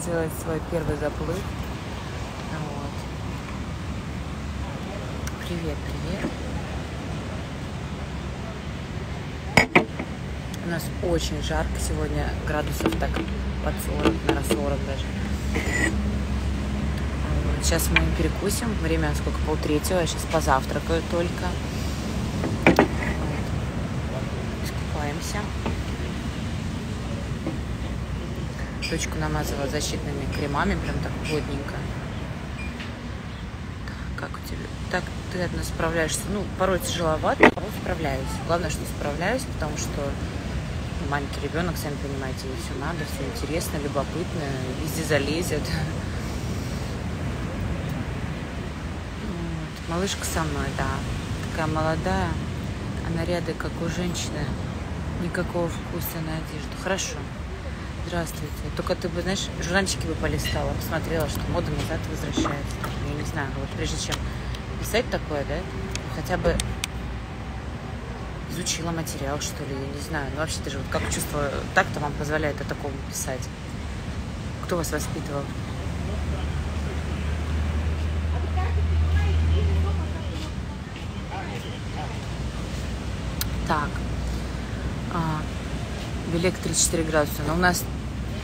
сделать свой первый заплыв. Вот. Привет, привет. У нас очень жарко сегодня, градусов так под 40, наверное, 40 даже. Сейчас мы перекусим, время сколько, полтретьего, я сейчас позавтракаю только. Вот. Дочку намазала защитными кремами, прям так плотненько. Так, как у тебя? Так ты одна справляешься. Ну, порой тяжеловато, порой справляюсь. Главное, что справляюсь, потому что ну, маленький ребенок, сами понимаете, ей все надо, все интересно, любопытно, везде залезет. Вот. Малышка со мной, да. Такая молодая, а наряды, как у женщины, никакого вкуса на одежду. Хорошо. Здравствуйте. Только ты бы, знаешь, журнальчики бы полистала, посмотрела, что мода назад возвращается. Я не знаю, вот прежде чем писать такое, да, хотя бы изучила материал, что ли, я не знаю. Ну, вообще, даже вот как чувство так-то вам позволяет о таком писать? Кто вас воспитывал? Так. А, Белек 3-4 градуса. Но у нас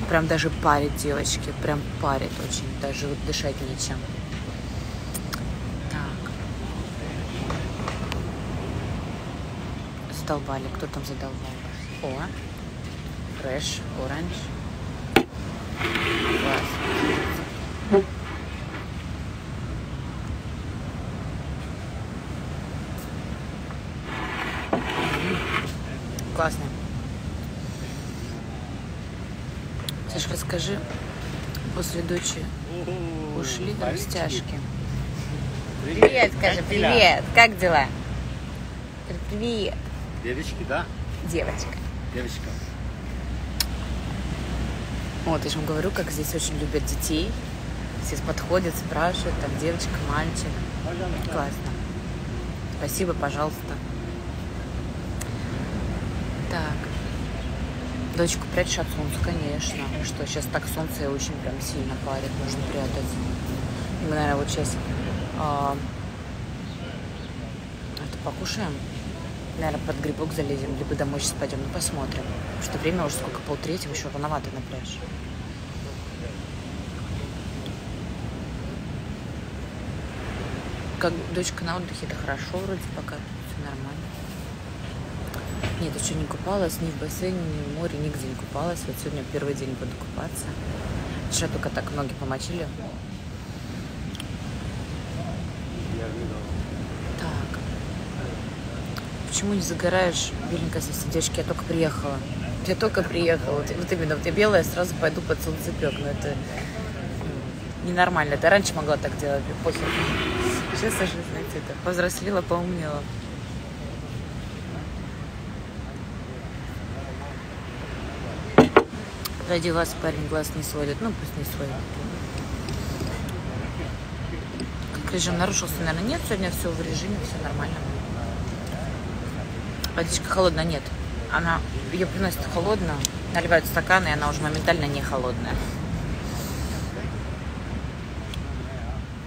прям даже парит девочки. Прям парит очень. Даже вот дышать нечем. Так. Задолбали. Кто там задолбал? О. Фреш. Оранж. Класс. Классно. Сашка, скажи, после дочи ушли растяжки? Привет, скажи, привет. Как дела? Привет, Девочки, да? девочка. Девочка. Вот, я же вам говорю, как здесь очень любят детей. Все подходят, спрашивают, там девочка, мальчик. Классно. Спасибо, пожалуйста. Так. Дочку прячешь от солнца, конечно. Что, сейчас так солнце очень прям сильно парит, нужно прятать. Мы, наверное, вот сейчас а, это покушаем. Наверное, под грибок залезем, либо домой сейчас пойдем. Ну, посмотрим. Потому что время уже сколько, полтретьего, еще рановато на пляж. Как дочка на отдыхе, это хорошо вроде пока, все нормально. Нет, еще не купалась ни в бассейне, ни в море, нигде не купалась. Вот сегодня первый день буду купаться. Вчера только так ноги помочили. Так. Почему не загораешь, беленькая совсем девочки? Я только приехала. Я только приехала. Вот, именно, вот я белая, сразу пойду под солнцепек. Но это ненормально. Это раньше могла так делать, похер. Сейчас уже, знаете, это повзрослела, поумнела. Ради вас парень глаз не сводит. Ну, пусть не сводит. Как режим нарушился, наверное, нет. Сегодня все в режиме, все нормально. Водичка холодная, нет. Она, ее приносят холодно, наливают стаканы, и она уже моментально не холодная.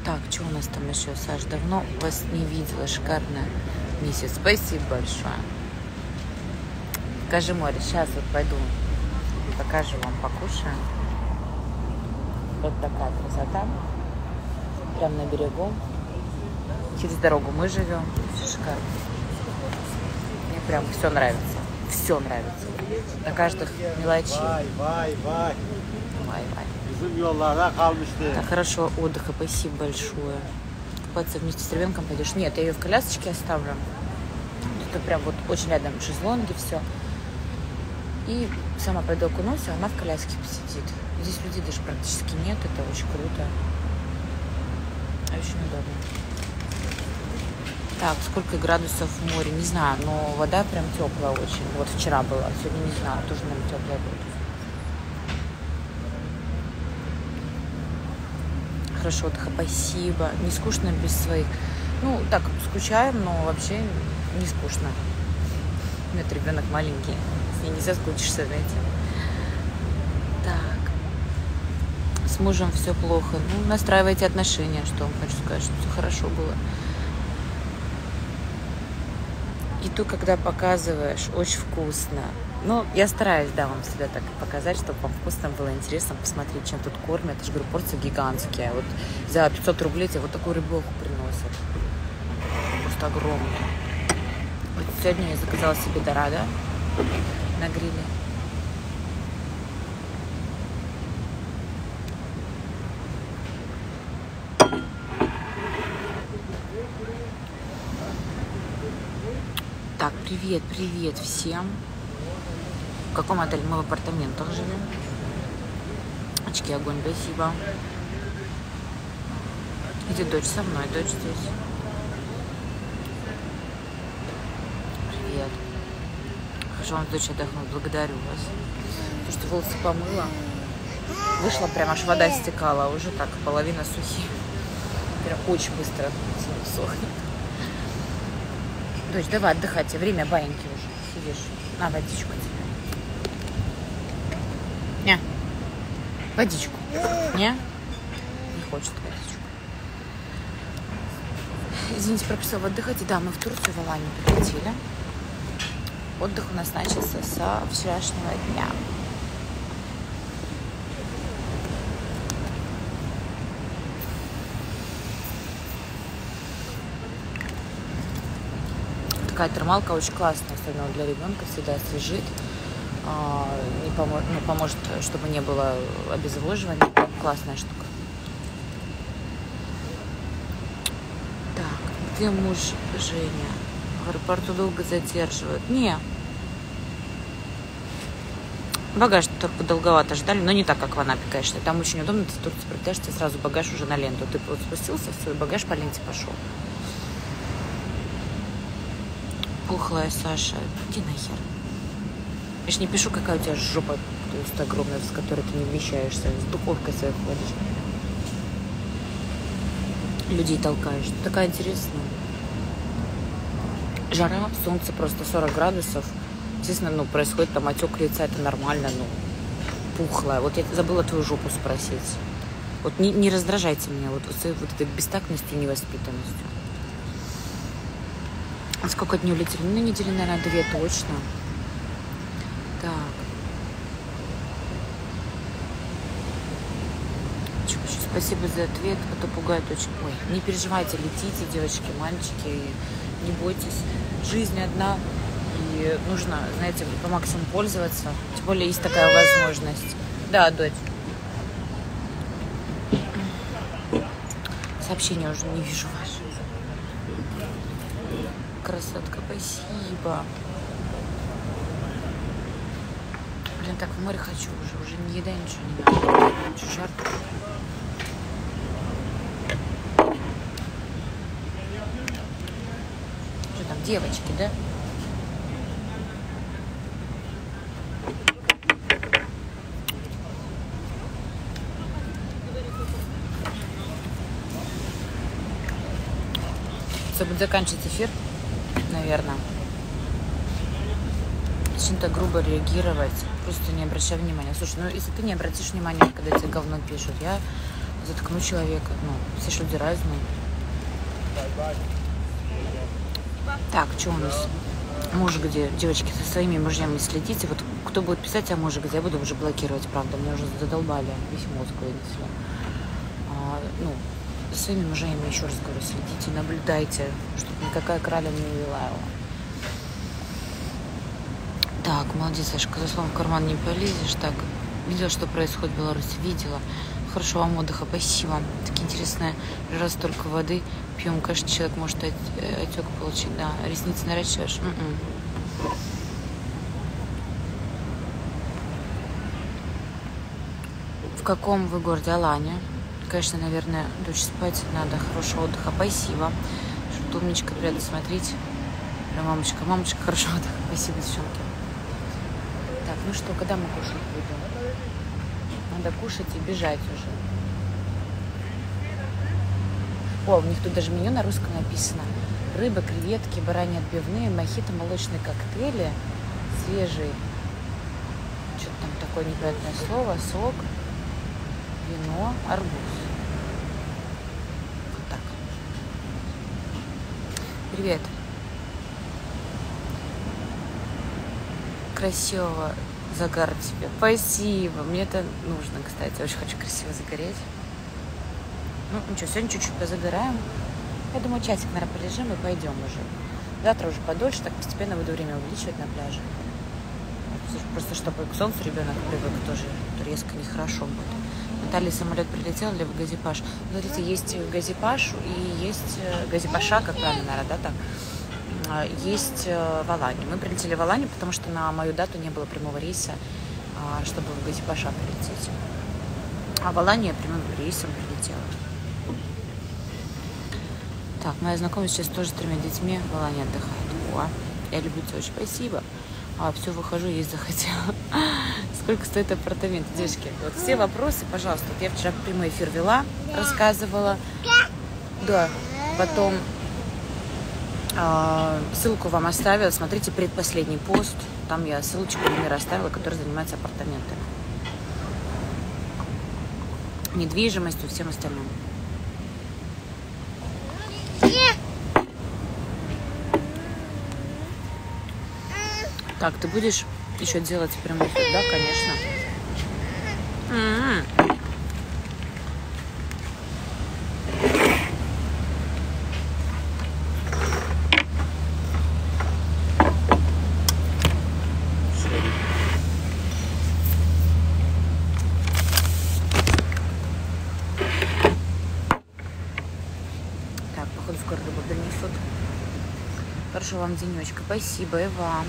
Так, что у нас там еще, Саш? Давно вас не видела. Шикарная миссия. Спасибо большое. Покажи море. Сейчас вот пойду покажу вам, покушаем. Вот такая красота. Прям на берегу. Через дорогу мы живем. Все шикарно. Мне прям все нравится. Все нравится. До каждых vay. Вай, вай. Bizim yollarda kalmıştı. Так хорошо отдыха, спасибо большое. Купаться вместе с ребенком пойдешь? Нет, я ее в колясочке оставлю. Это прям вот очень рядом шезлонги, все. И сама пойду окунусь, а она в коляске посидит. Здесь людей даже практически нет, это очень круто. Очень удобно. Так, сколько градусов в море, не знаю, но вода прям теплая очень. Вот вчера была, сегодня не знаю, тоже, наверное, теплая будет. Хорошо, отдыха, спасибо. Не скучно без своих. Ну, так, скучаем, но вообще не скучно. У меня ребенок маленький, ней не соскучишься, знаете. Так. с мужем все плохо. Ну, настраивайте отношения, что вам хочу сказать, что все хорошо было. И то, когда показываешь, очень вкусно. Ну, я стараюсь, да, вам всегда так показать, чтобы вам вкусно было интересно посмотреть, чем тут кормят. Я же говорю, порции гигантские. Вот за 500 рублей тебе вот такую рыбеху приносят. Просто огромную. Вот сегодня я заказала себе дорадо на гриле. Так, привет, привет всем. В каком отеле мы в апартаментах живем? Очки огонь, спасибо. Где дочь со мной? Дочь здесь. Привет. Хочу вам дочь отдохнуть. Благодарю вас. То, что волосы помыла. Вышла прям аж вода стекала, а уже так половина сухие. Прям очень быстро сохнет. Дочь, давай отдыхать, время баиньки уже. Сидишь. На водичку тебе. Не. Водичку. Не? Не хочет водичку. Извините, прописала отдыхать. Да, мы в Турцию, в Аланию прилетели. Отдых у нас начался со вчерашнего дня. такая термалка очень классная, особенно для ребенка, всегда освежит, а, не помо- ну, поможет, чтобы не было обезвоживания. Классная штука. Так, где муж Женя? Аэропорту долго задерживают. Не. Багаж только долговато ждали, но не так, как в Анапе, конечно. Там очень удобно, ты в Турции прилетаешь, тебе сразу багаж уже на ленту. Ты вот спустился, и багаж по ленте пошел. Пухлая Саша, иди нахер. Я ж не пишу, какая у тебя жопа толстая, огромная, с которой ты не вмещаешься, с духовкой своей ходишь. Людей толкаешь. Такая интересная. Жара, солнце просто 40 градусов. Естественно, ну, происходит там отек лица, это нормально, ну, пухлая. Вот я забыла твою жопу спросить. Вот не, не раздражайте меня вот, вот, вот этой бестактностью невоспитанностью. А сколько дней улетели? Ну, недели, наверное, две точно. Так. Спасибо за ответ, а то пугает очень. Ой, не переживайте, летите, девочки, мальчики, не бойтесь. Жизнь одна, и нужно, знаете, по максимуму пользоваться. Тем более есть такая возможность. Да, дочь. Сообщения уже не вижу ваши. Красотка, спасибо. Блин, так в море хочу уже. Уже ни еда, ничего не надо. Жарко. Что там, девочки, да? Все, будет заканчивать эфир, наверное. Чем-то грубо реагировать, просто не обращай внимания. Слушай, ну если ты не обратишь внимания, когда тебе говно пишут, я заткну человека. Ну, все ж люди разные. Так, что у нас? Муж где? Девочки, со своими мужьями следите. Вот кто будет писать о муже где, я буду уже блокировать, правда. Меня уже задолбали письмо склонители. А, ну, за своими мужьями, еще раз говорю, следите, наблюдайте, чтобы никакая краля не его. Так, молодец, Сашка, за словом в карман не полезешь. Так, видела, что происходит в Беларуси? Видела. Хорошего вам отдыха, спасибо. Такие интересные, раз столько воды пьем, конечно, человек может от- э, отек получить. Да, ресницы наращиваешь? М-м. В каком вы городе? Алане. Конечно, наверное, дочь спать надо. Хорошего отдыха. Спасибо. Что умничка, приятно смотреть. Прям мамочка, мамочка, хорошего отдыха. Спасибо, девчонки. Так, ну что, когда мы кушать будем? Надо кушать и бежать уже. О, у них тут даже меню на русском написано. Рыба, креветки, бараньи отбивные, мохито, молочные коктейли, свежий, что-то там такое непонятное слово, сок, вино. но арбуз. Вот так. Привет. Красивого загара тебе. Спасибо. Мне это нужно, кстати. Очень хочу красиво загореть. Ну, ничего, сегодня чуть-чуть позагораем. Я думаю, часик, наверное, полежим и пойдем уже. Завтра уже подольше, так постепенно буду время увеличивать на пляже. Просто чтобы к солнцу ребенок привык, тоже резко нехорошо будет. Наталья самолет прилетел или в Газипаш? Смотрите, есть Газипаш и есть э, Газипаша, как правильно, наверное, да, так? А, есть э, в Алане. Мы прилетели в Алане, потому что на мою дату не было прямого рейса, а, чтобы в Газипаша прилететь. А в Алане я прямым рейсом прилетела. Так, моя знакомая сейчас тоже с тремя детьми в Алане отдыхает. О, я люблю тебя очень, спасибо. А, все, выхожу, есть захотела. Сколько стоит апартамент, девочки? Вот все вопросы, пожалуйста. Вот я вчера прямой эфир вела, рассказывала. Да, потом ссылку вам оставила. Смотрите предпоследний пост. Там я ссылочку Эльмира оставила, который занимается апартаментами. Недвижимостью, всем остальным. Так, ты будешь еще делать прямой эфир, да, конечно. М-м. Так, Хорошего вам денечка. Спасибо и вам.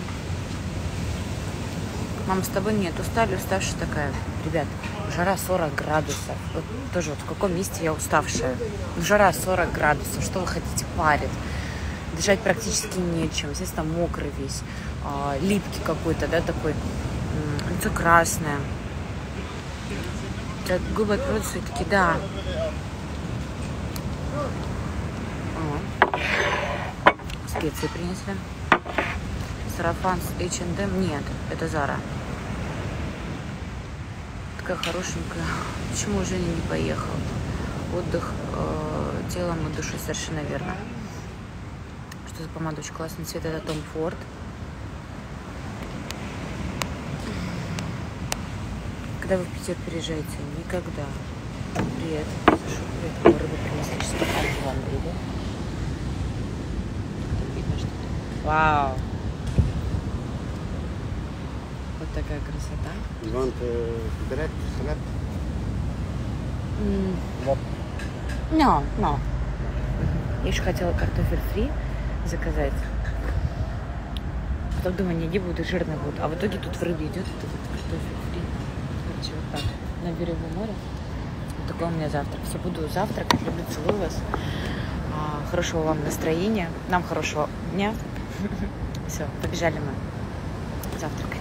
Мам, с тобой нет, устали, уставшая такая. Ребят, жара 40 градусов. Вот тоже вот в каком месте я уставшая. Жара 40 градусов, что вы хотите, парит. Дышать практически нечем, естественно, мокрый весь, а, липкий какой-то, да, такой, лицо красное. Так, губы откроются и такие, да. Специи принесли. Сарафан с H&M. Нет, это Зара. Такая хорошенькая. Почему Женя не поехал? Отдых э, телом и душой, совершенно верно. Что за помада? Очень классный цвет. Это Том Форд. Когда вы в Питер приезжаете? Никогда. Привет. Слушай, привет. Рыбу принесли. Сейчас покажу вам рыбу. Вау. Вот такая красота. Want uh, bread, salad? М, What? No, no. Я еще хотела картофель фри заказать. Потом думаю, не, не буду, жирно будет. А в итоге тут в рыбе идет этот вот картофель фри. Короче, вот так. На берегу моря. Вот такой у меня завтрак. Все, буду завтракать. Люблю, целую вас. А, Хорошего вам настроения. Нам хорошего дня. Все, побежали мы завтракать.